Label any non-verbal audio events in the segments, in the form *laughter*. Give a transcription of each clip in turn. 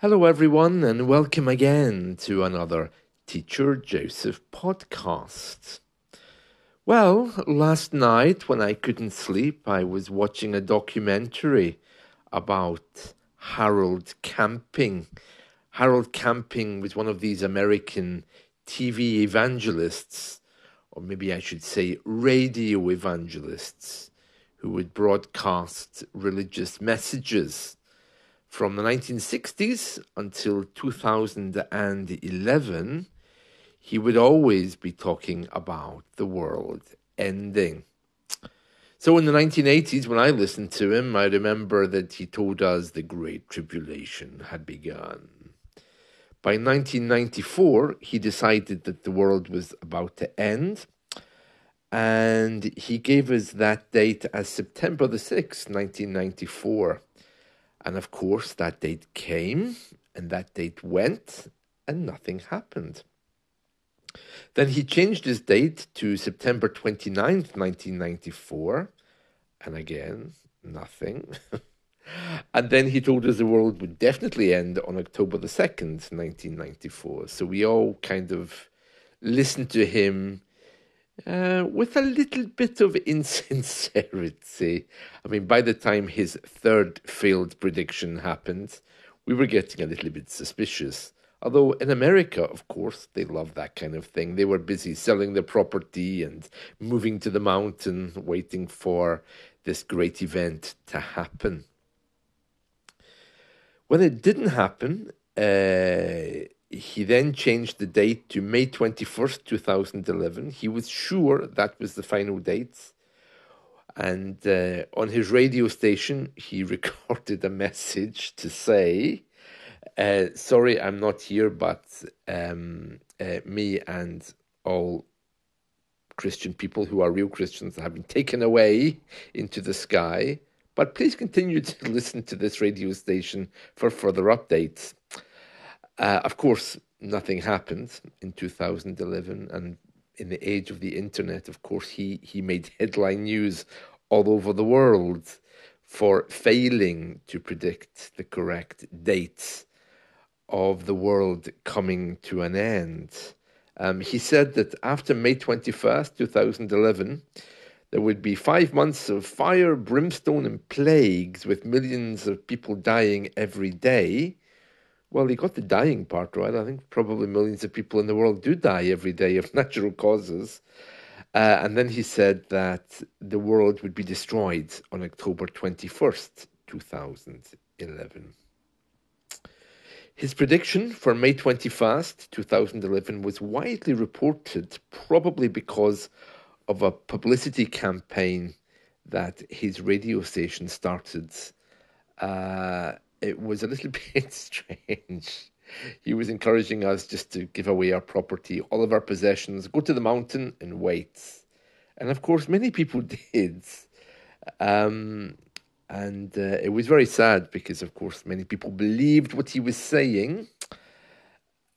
Hello, everyone, and welcome again to another Teacher Joseph podcast. Well, last night when I couldn't sleep, I was watching a documentary about Harold Camping. Harold Camping was one of these American TV evangelists, or maybe I should say radio evangelists, who would broadcast religious messages from the 1960s until 2011, he would always be talking about the world ending. So in the 1980s, when I listened to him, I remember that he told us the Great Tribulation had begun. By 1994, he decided that the world was about to end, and he gave us that date as September the 6th, 1994. And of course, that date came and that date went and nothing happened. Then he changed his date to September 29th, 1994, and again, nothing. *laughs* and then he told us the world would definitely end on October the 2nd, 1994. So we all kind of listened to him uh, with a little bit of *laughs* insincerity. I mean, by the time his third failed prediction happened, we were getting a little bit suspicious. Although in America, of course, they love that kind of thing. They were busy selling their property and moving to the mountain, waiting for this great event to happen. When it didn't happen, uh, he then changed the date to May 21st, 2011. He was sure that was the final date. And uh, on his radio station, he *laughs* recorded a message to say, uh, Sorry, I'm not here, but um, uh, me and all Christian people who are real Christians have been taken away into the sky. But please continue to *laughs* listen to this radio station for further updates. Uh, of course, nothing happened in 2011, and in the age of the internet, of course, he, he made *laughs* headline news all over the world for failing to predict the correct date of the world coming to an end. Um, he said that after May 21st, 2011, there would be five months of fire, brimstone, and plagues with millions of people dying every day. Well, he got the dying part right. I think probably millions of people in the world do die every day of *laughs* natural causes. Uh, and then he said that the world would be destroyed on October 21st, 2011. His prediction for May 21st, 2011 was widely reported, probably because of a publicity campaign that his radio station started. Uh, it was a little *laughs* bit strange. He was encouraging us just to give away our property, all of our possessions, go to the mountain and wait. And of course, many people *laughs* did. Um, and uh, it was very sad because, of course, many people believed what he was saying.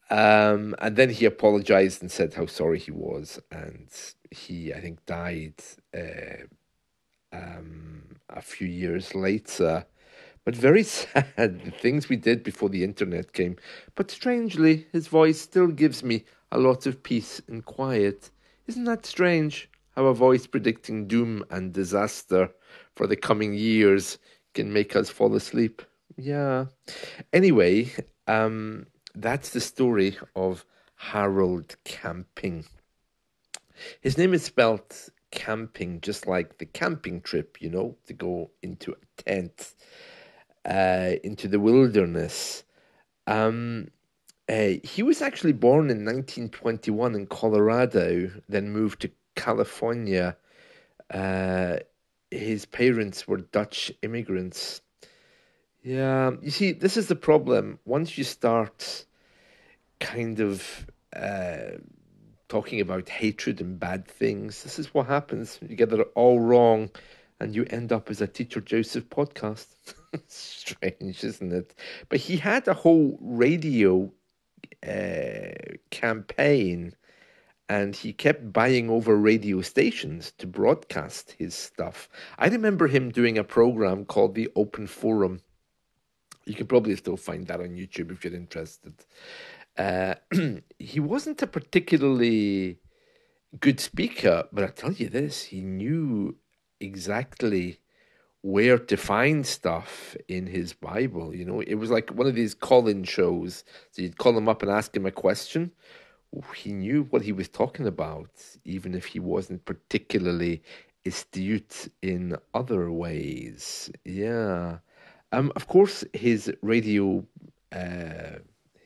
Um, and then he apologized and said how sorry he was. And he, I think, died uh, um, a few years later but very *laughs* sad the things we did before the internet came. But strangely, his voice still gives me a lot of peace and quiet. Isn't that strange? How a voice predicting doom and disaster for the coming years can make us fall asleep. Yeah. Anyway, um, that's the story of Harold Camping. His name is spelled camping, just like the camping trip, you know, to go into a tent uh, into the wilderness. Um, uh, he was actually born in 1921 in Colorado, then moved to California. Uh, his parents were Dutch immigrants. Yeah, you see, this is the problem. Once you start kind of uh, talking about hatred and bad things, this is what happens. You get it all wrong and you end up as a Teacher Joseph podcast. *laughs* *laughs* Strange, isn't it? But he had a whole radio uh, campaign and he kept buying over radio stations to broadcast his stuff. I remember him doing a program called The Open Forum You can probably still find that on YouTube if you're interested. Uh, *clears throat* he wasn't a particularly good speaker, but I tell you this, he knew exactly where to find stuff in his Bible. You know, it was like one of these call-in shows. So you'd call him up and ask him a question. He knew what he was talking about, even if he wasn't particularly astute in other ways. Yeah. Um, of course, his radio, uh,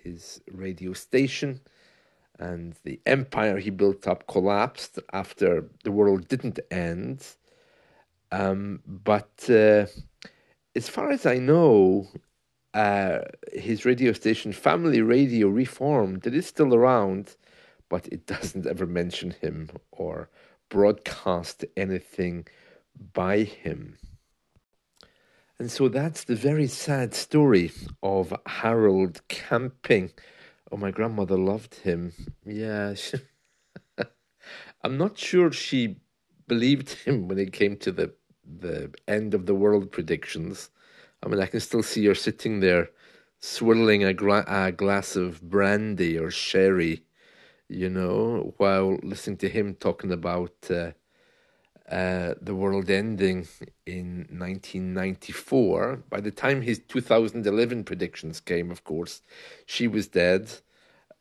his radio station, and the empire he built up collapsed after the world didn't end. Um, but uh, as far as I know, uh, his radio station, Family Radio, reformed. It is still around, but it *laughs* doesn't ever mention him or broadcast anything by him. And so that's the very sad story of Harold Camping. Oh, my grandmother loved him. Yeah. *laughs* I'm not sure she believed him when it came to the the end of the world predictions. I mean, I can still see her sitting there swirling a, gra- a glass of brandy or sherry, you know, while listening to him talking about uh, uh, the world ending in 1994. By the time his 2011 predictions came, of course, she was dead.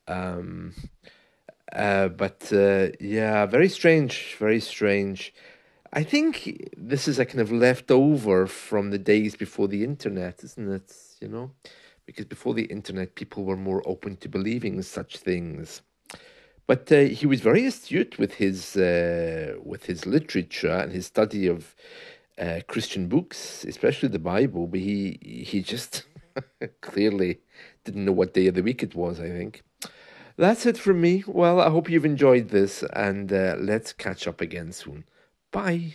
Um, uh, but uh, yeah, very strange, very strange. I think this is a kind of leftover from the days before the internet, isn't it? You know, because before the internet, people were more open to believing such things. But uh, he was very astute with his uh, with his literature and his study of uh, Christian books, especially the Bible. But he he just *laughs* clearly didn't know what day of the week it was. I think. That's it from me. Well, I hope you've enjoyed this, and uh, let's catch up again soon. Bye.